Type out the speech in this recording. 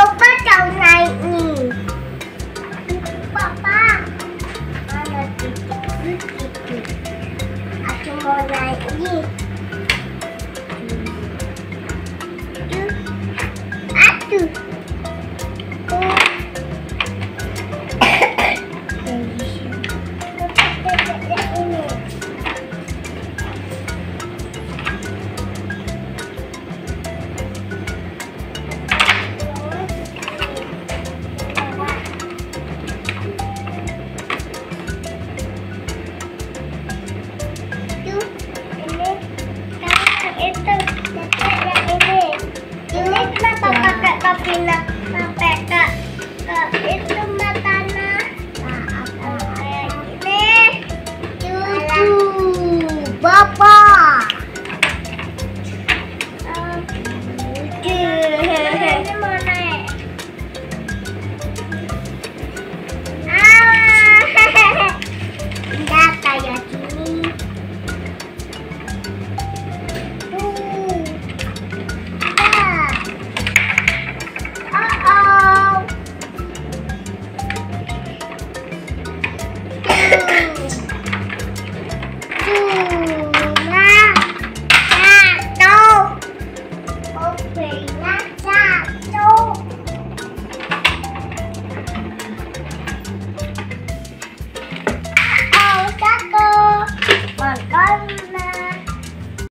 Papa tahu naik ni. Papa. Mana titik titik. Aku mau naik ni. Aduh. Aduh. space.